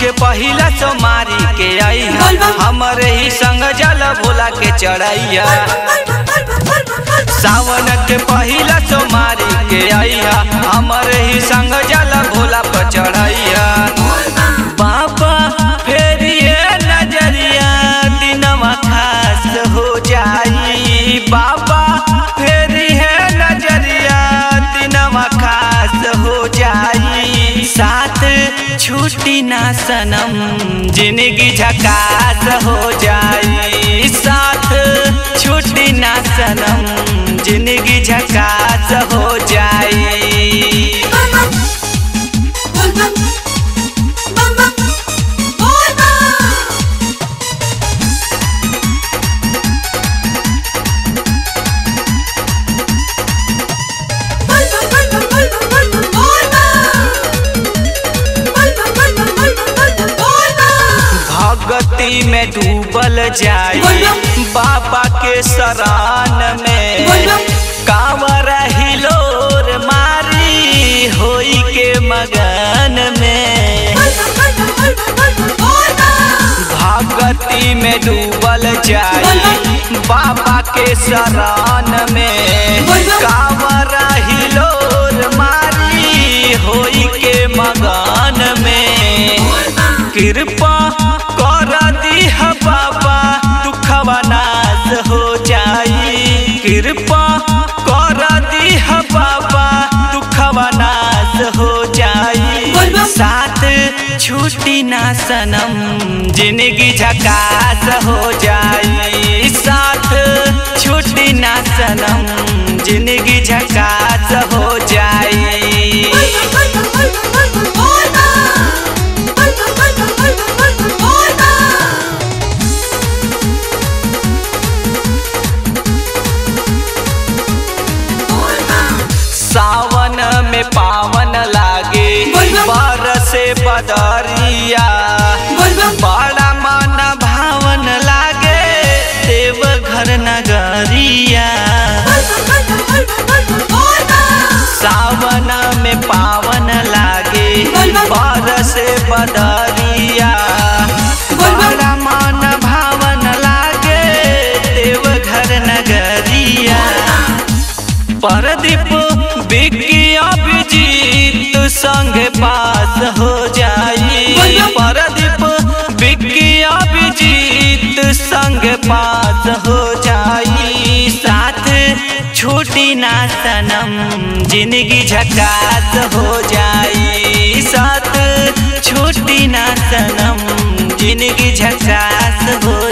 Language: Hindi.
के पहिला सोमारी के आई। हमारे ही संग जल भोला के चढ़ैया सावन के पहिला सोमारी के आई। हमारे ही संग जल भोला पर चढ़ैया छुट्टी ना सनम ज़िंदगी झकास हो जाई। साथ छुट्टी ना सनम ज़िंदगी झकास भगती में डूबल जाई। बाबा के शरण में कांवर हिलोर मारी होई के मगन में। भगती में डूबल जाई। बाबा के शरण में कांवर हिलोर मारी होई के मगन में। कृपा कृपा कर दी बाबा दुखवा नाश हो जाई। साथ छुट्टी ना सनम ज़िंदगी झकास हो जाई। बदरिया बड़ा मन भावन लागे देवघर नगरिया। सावन में पावन लागे, बरसे बदरिया। बड़ा मन भावन लागे देवघर नगरिया। परदीप बिकी अभिजीत संग पास हो। पास हो जाई, साथ छोटी ना सनम, ज़िंदगी झकास हो जाई। साथ छोटी ना सनम, ज़िंदगी झकास हो